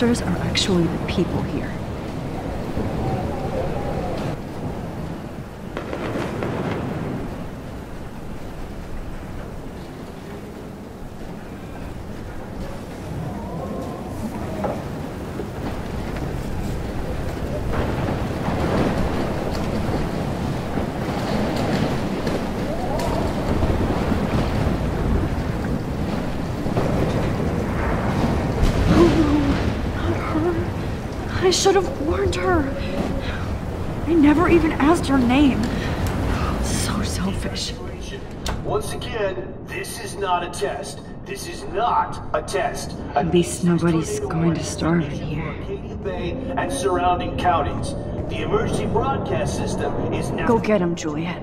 monsters are actually the people here. I should have warned her. I never even asked her name. So selfish. Once again, this is not a test. This is not a test. At least nobody's going to starve in here. Bay and surrounding counties. The emergency broadcast system is now Go get him, Juliet.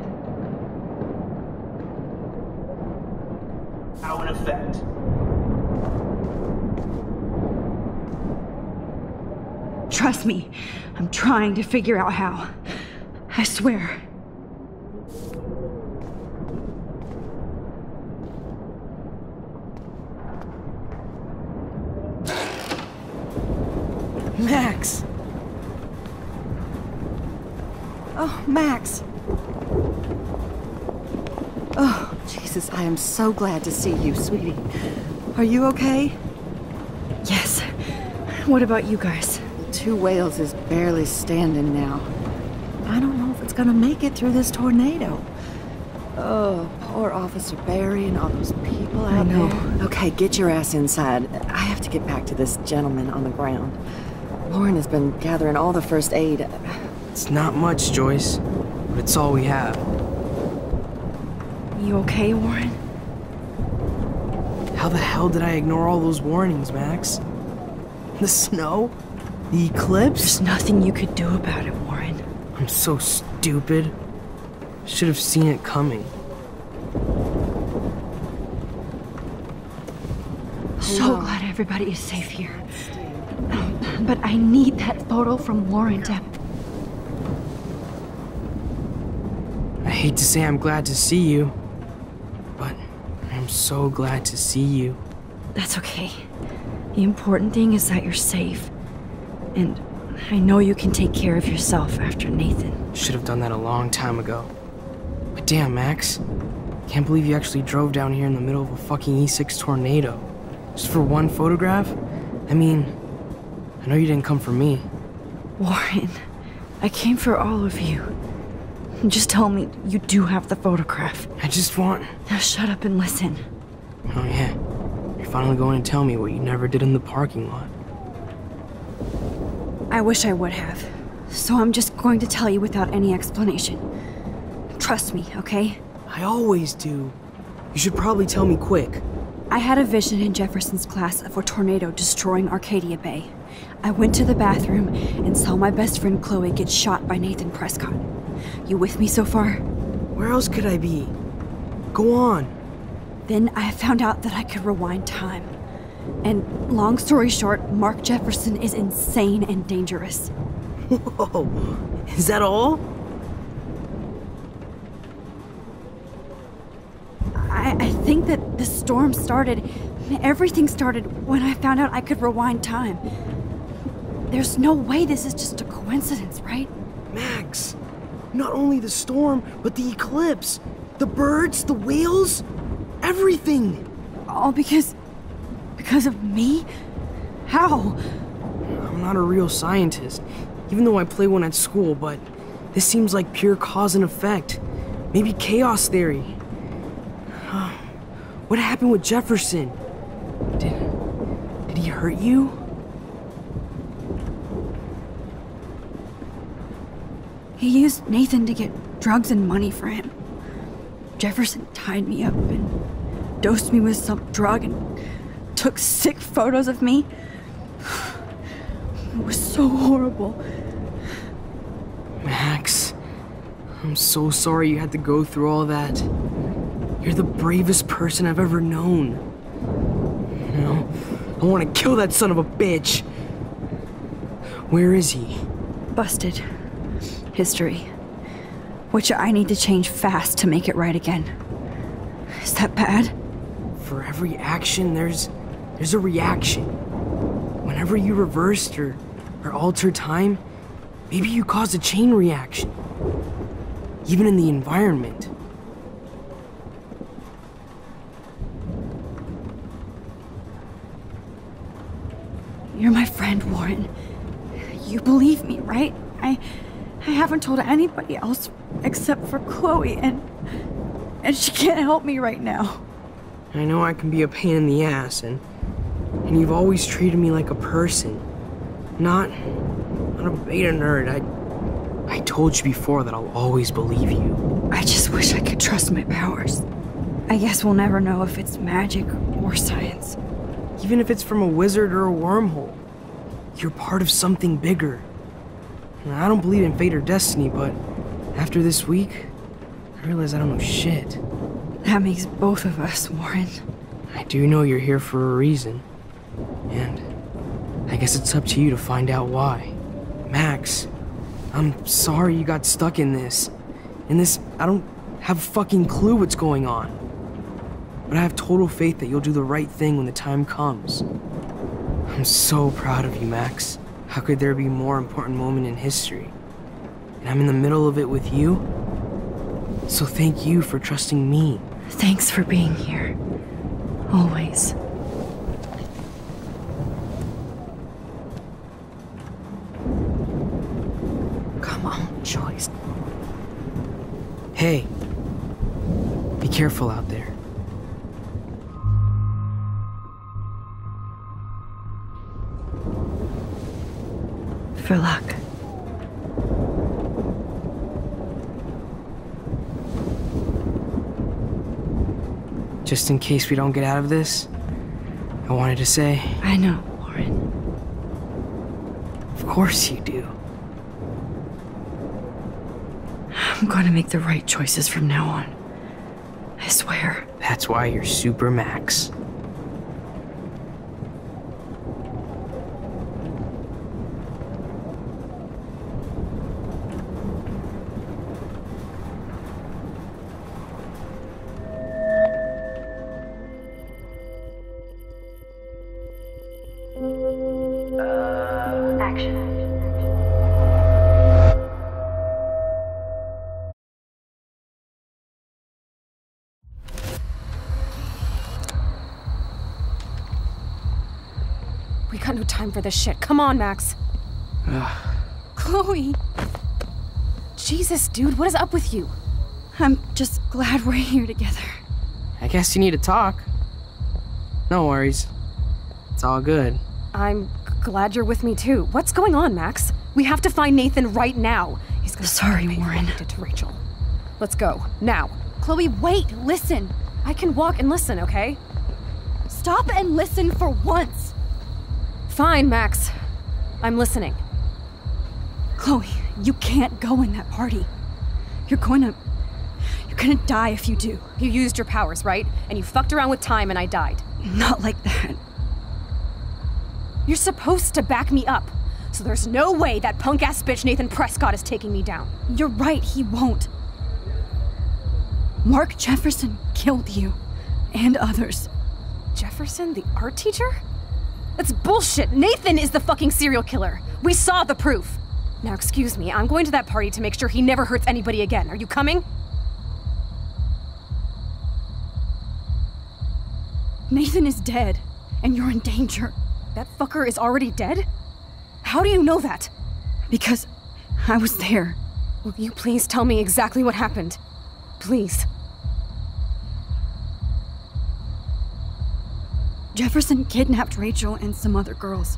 now in effect. Trust me, I'm trying to figure out how. I swear. Max! Oh, Max! Oh, Jesus, I am so glad to see you, sweetie. Are you okay? Yes. What about you guys? Two Whales is barely standing now. I don't know if it's gonna make it through this tornado. Oh, poor Officer Berry and all those people out I know. there. Okay, get your ass inside. I have to get back to this gentleman on the ground. Warren has been gathering all the first aid. It's not much, Joyce, but it's all we have. You okay, Warren? How the hell did I ignore all those warnings, Max? The snow? The eclipse? There's nothing you could do about it, Warren. I'm so stupid. Should have seen it coming. So glad everybody is safe here. Um, But I need that photo from Warren to. I hate to say I'm glad to see you, but I'm so glad to see you. That's okay. The important thing is that you're safe. And I know you can take care of yourself after Nathan. Should have done that a long time ago. But damn, Max. Can't believe you actually drove down here in the middle of a fucking E6 tornado. Just for one photograph? I mean, I know you didn't come for me. Warren, I came for all of you. Just tell me you do have the photograph. I just want. Now shut up and listen. Oh, yeah. You're finally going to tell me what you never did in the parking lot. I wish I would have. So I'm just going to tell you without any explanation. Trust me, okay? I always do. You should probably tell me quick. I had a vision in Jefferson's class of a tornado destroying Arcadia Bay. I went to the bathroom and saw my best friend Chloe get shot by Nathan Prescott. You with me so far? Where else could I be? Go on. Then I found out that I could rewind time. And long story short, Mark Jefferson is insane and dangerous. Whoa. Is that all? I, I think that the storm started, everything started when I found out I could rewind time. There's no way this is just a coincidence, right? Max. Not only the storm, but the eclipse. The birds, the whales, everything. All because. Because of me? How? I'm not a real scientist, even though I play one at school, but this seems like pure cause and effect. Maybe chaos theory. What happened with Jefferson? Did. did he hurt you? He used Nathan to get drugs and money for him. Jefferson tied me up and dosed me with some drug and took sick photos of me. It was so horrible. Max, I'm so sorry you had to go through all that. You're the bravest person I've ever known. You know, I want to kill that son of a bitch. Where is he? Busted. History. Which I need to change fast to make it right again. Is that bad? For every action, there's there's a reaction. Whenever you reversed or, or altered time, maybe you caused a chain reaction. Even in the environment. You're my friend, Warren. You believe me, right? I I haven't told anybody else except for Chloe and and she can't help me right now. I know I can be a pain in the ass and and you've always treated me like a person. Not not a beta nerd. I I told you before that I'll always believe you. I just wish I could trust my powers. I guess we'll never know if it's magic or science. Even if it's from a wizard or a wormhole. You're part of something bigger. I don't believe in fate or destiny, but after this week, I realize I don't know shit. That makes both of us, Warren. I do know you're here for a reason. And I guess it's up to you to find out why. Max, I'm sorry you got stuck in this. In this, I don't have a fucking clue what's going on. But I have total faith that you'll do the right thing when the time comes. I'm so proud of you, Max. How could there be more important moment in history? And I'm in the middle of it with you? So thank you for trusting me. Thanks for being here. Always. On, Joyce. Hey, be careful out there. For luck. Just in case we don't get out of this, I wanted to say, I know, Warren. of course you do. I'm going to make the right choices from now on. I swear. That's why you're Super Max. Uh, we got time for this shit. Come on, Max. Chloe. Jesus, dude, what is up with you? I'm just glad we're here together. I guess you need to talk. No worries. It's all good. I'm glad you're with me too. What's going on, Max? We have to find Nathan right now. He's gonna Sorry, pay for what Warren. he did to Rachel. Let's go now. Chloe, wait, listen. I can walk and listen, okay? Stop and listen for once. Fine, Max. I'm listening. Chloe, you can't go in that party. You're going to. You're gonna die if you do. You used your powers, right? And you fucked around with time and I died. Not like that. You're supposed to back me up. So there's no way that punk ass bitch Nathan Prescott is taking me down. You're right, he won't. Mark Jefferson killed you. And others. Jefferson, the art teacher? That's bullshit. Nathan is the fucking serial killer. We saw the proof. Now, excuse me, I'm going to that party to make sure he never hurts anybody again. Are you coming? Nathan is dead, and you're in danger. That fucker is already dead? How do you know that? Because I was there. Will you please tell me exactly what happened? Please. Jefferson kidnapped Rachel and some other girls.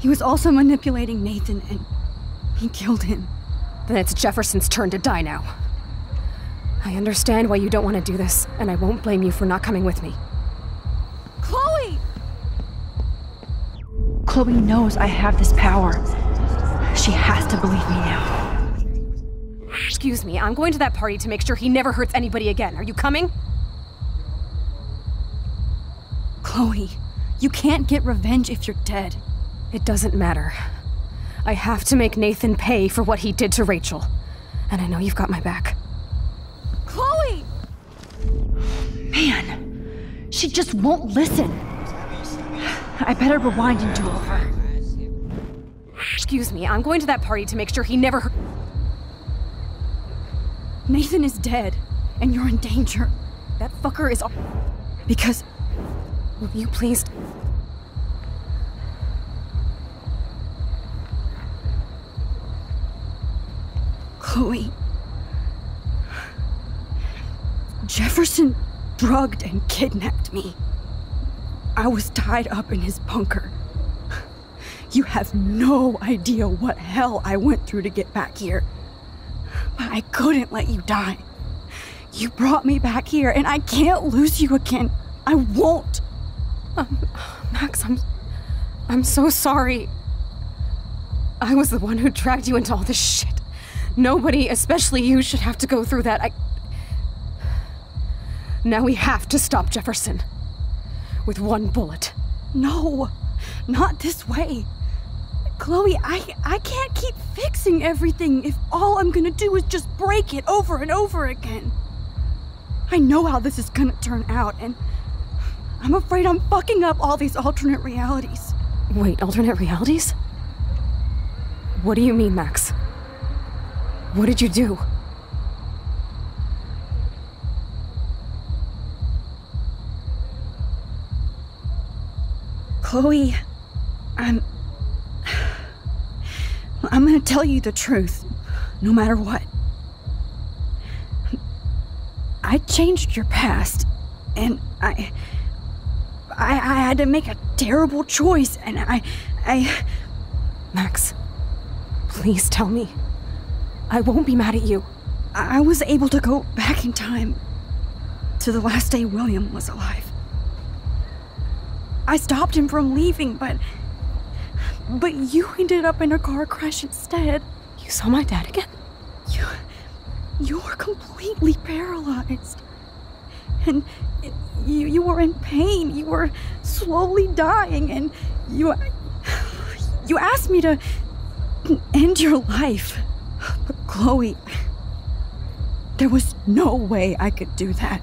He was also manipulating Nathan, and he killed him. Then it's Jefferson's turn to die now. I understand why you don't want to do this, and I won't blame you for not coming with me. Chloe! Chloe knows I have this power. She has to believe me now. Excuse me, I'm going to that party to make sure he never hurts anybody again. Are you coming? Chloe, you can't get revenge if you're dead. It doesn't matter. I have to make Nathan pay for what he did to Rachel. And I know you've got my back. Chloe! Man, she just won't listen. I better rewind and do over. Excuse me, I'm going to that party to make sure he never. Nathan is dead, and you're in danger. That fucker is. Because. Will you please. Chloe. Jefferson drugged and kidnapped me. I was tied up in his bunker. You have no idea what hell I went through to get back here. But I couldn't let you die. You brought me back here, and I can't lose you again. I won't. Um, Max, I'm. I'm so sorry. I was the one who dragged you into all this shit. Nobody, especially you, should have to go through that. I. Now we have to stop Jefferson. With one bullet. No, not this way. Chloe, I, I can't keep fixing everything if all I'm gonna do is just break it over and over again. I know how this is gonna turn out, and I'm afraid I'm fucking up all these alternate realities. Wait, alternate realities? What do you mean, Max? What did you do? Chloe, I'm. I'm gonna tell you the truth, no matter what. I changed your past, and I. I, I had to make a terrible choice, and I. I. Max, please tell me. I won't be mad at you. I was able to go back in time to the last day William was alive. I stopped him from leaving, but. But you ended up in a car crash instead. You saw my dad again? You. You were completely paralyzed. And you, you were in pain. You were slowly dying, and you. You asked me to end your life. But Chloe. There was no way I could do that.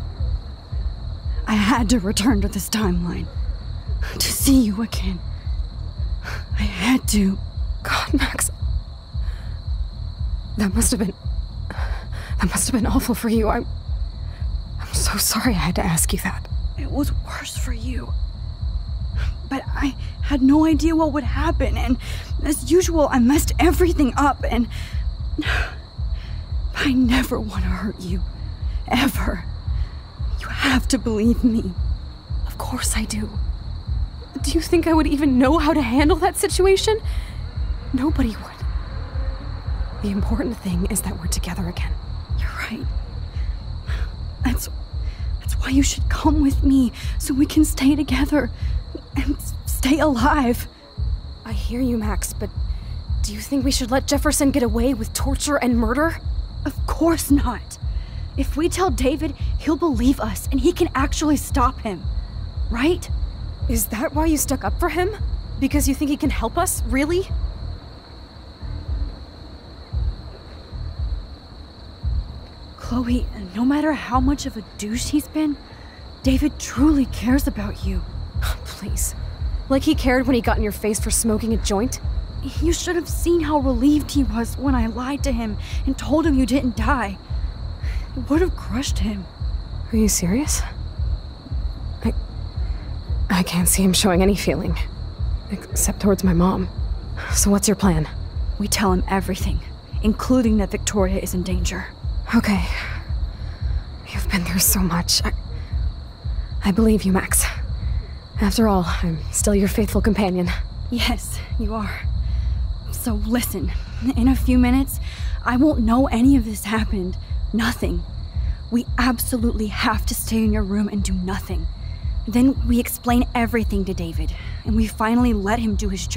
I had to return to this timeline to see you again. I had to. God, Max. That must have been. That must have been awful for you. I'm. I'm so sorry I had to ask you that. It was worse for you. But I had no idea what would happen, and as usual, I messed everything up, and. I never want to hurt you. Ever. You have to believe me. Of course I do. Do you think I would even know how to handle that situation? Nobody would. The important thing is that we're together again. You're right. Why you should come with me so we can stay together and stay alive. I hear you, Max, but do you think we should let Jefferson get away with torture and murder? Of course not. If we tell David, he'll believe us and he can actually stop him. Right? Is that why you stuck up for him? Because you think he can help us? Really? Chloe, no matter how much of a douche he's been, David truly cares about you. Please. Like he cared when he got in your face for smoking a joint? You should have seen how relieved he was when I lied to him and told him you didn't die. It would have crushed him. Are you serious? I. I can't see him showing any feeling. Except towards my mom. So what's your plan? We tell him everything, including that Victoria is in danger. Okay. You've been through so much. I. I believe you, Max. After all, I'm still your faithful companion. Yes, you are. So listen, in a few minutes, I won't know any of this happened. Nothing. We absolutely have to stay in your room and do nothing. Then we explain everything to David, and we finally let him do his job.